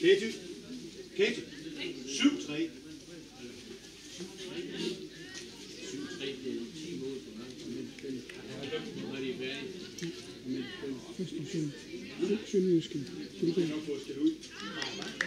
Kate, Ketty. 7-3. 7-3. det er 10 mål for langt, og men spil. Når de er færdige. Og men spil. Sønderjyske. Sønderjyske. Sønderjyske.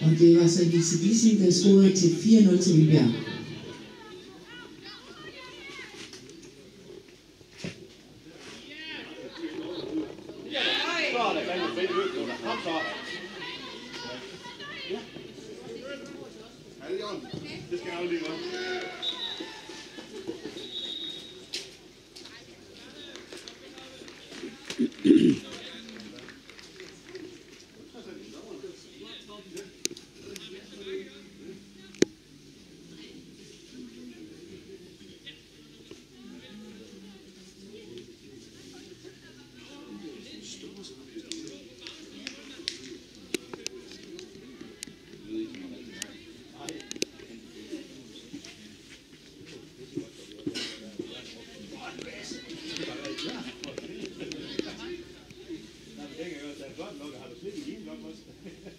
Og det var så Lise Wissing, der scorede til 4-0 til Vildbjerg. Jesus.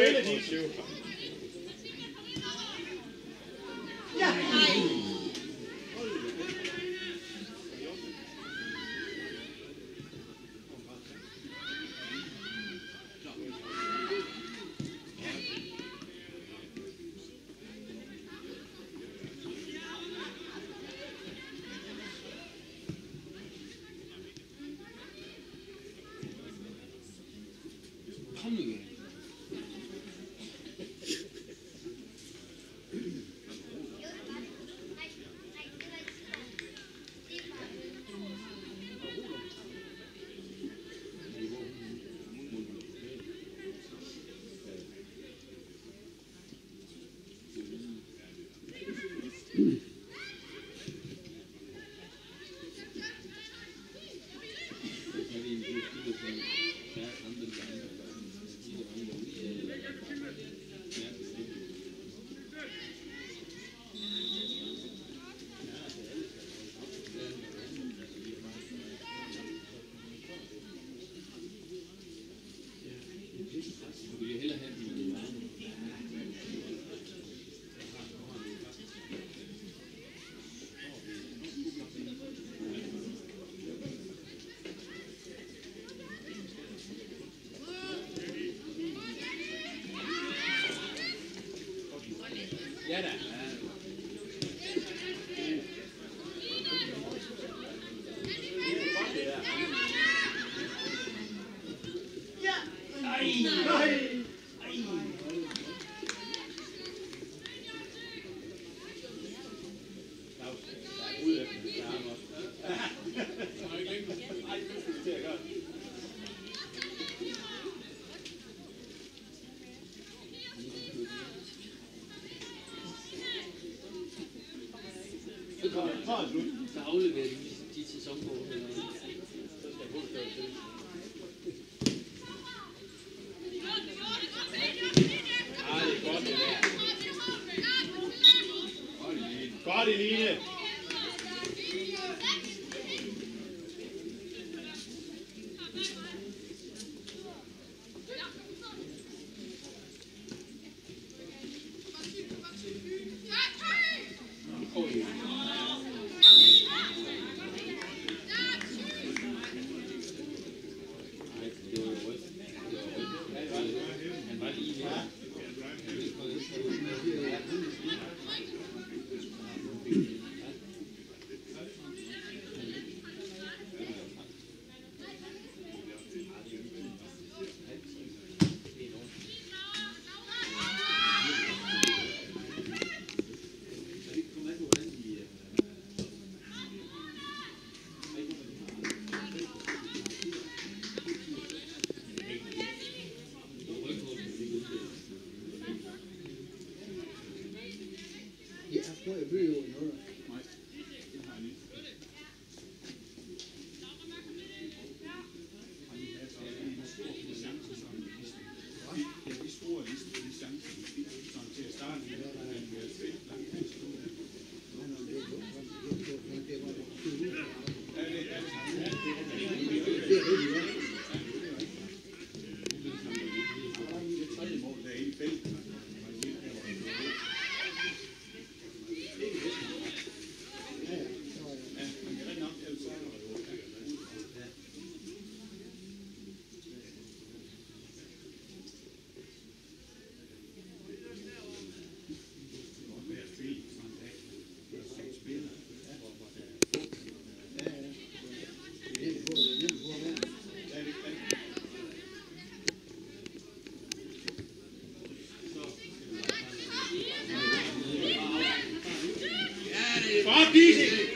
cheio é de better. Så kommer så afleverer de de sæsonkort eller noget. Så skal jeg til Ah, det. Godt, Eline. 我也不是有名的 Godt,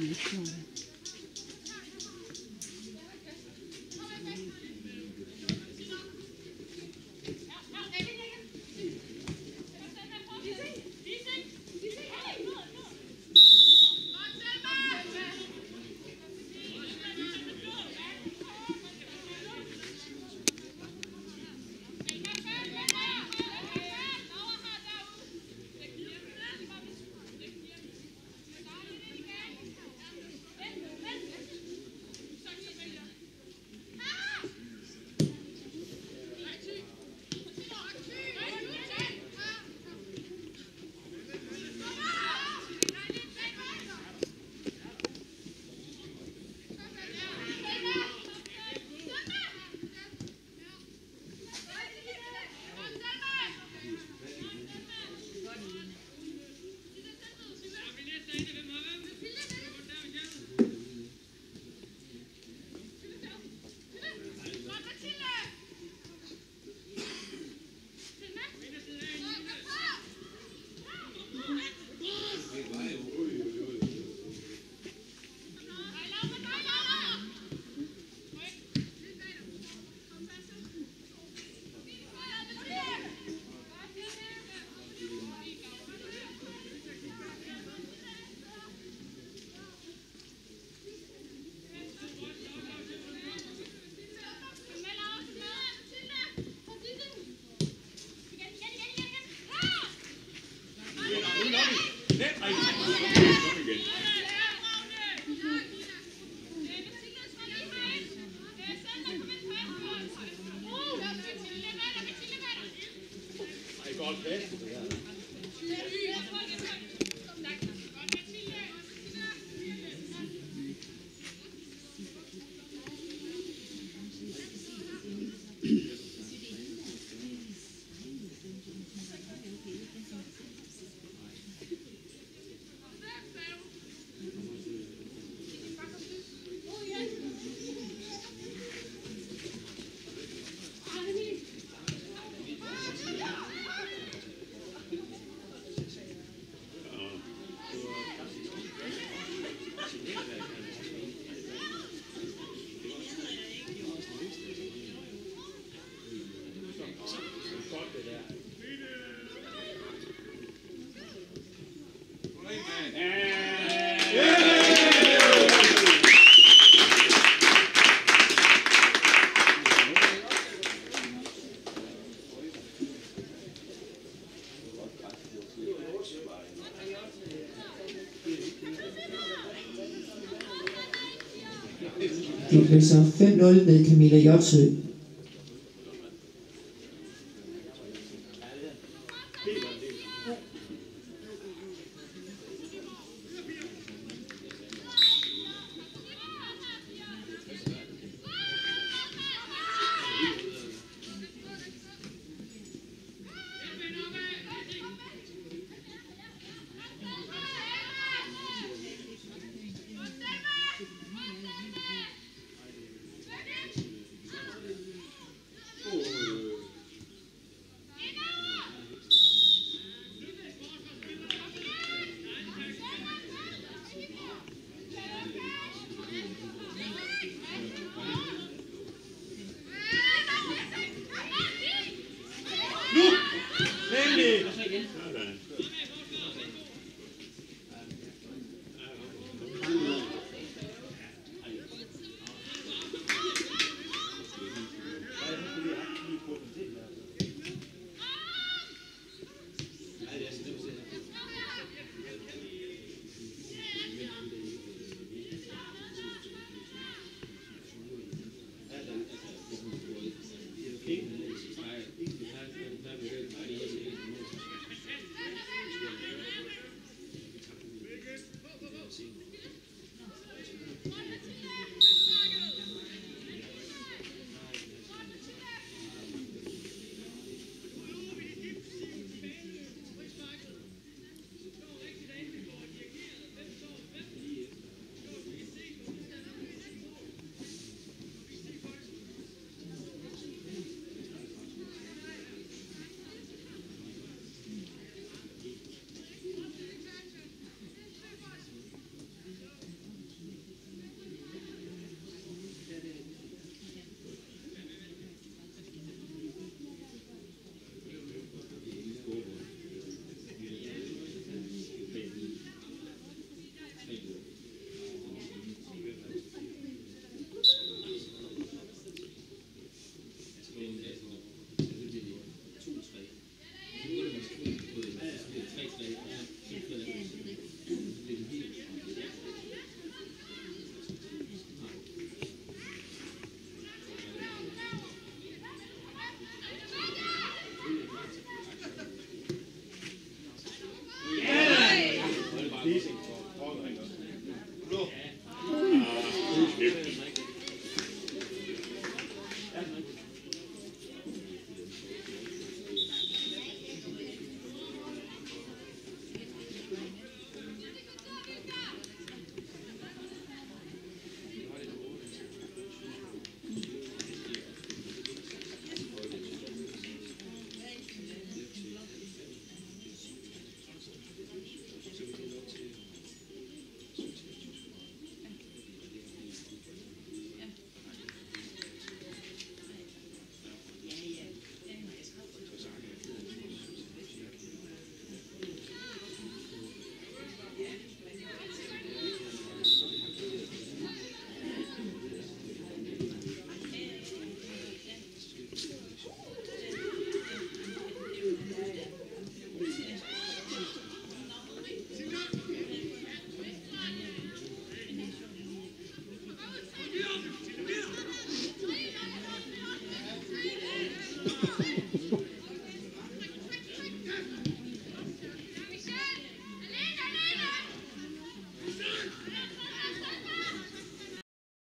Jeg er Det blev så 5-0 med Camilla Jotsø.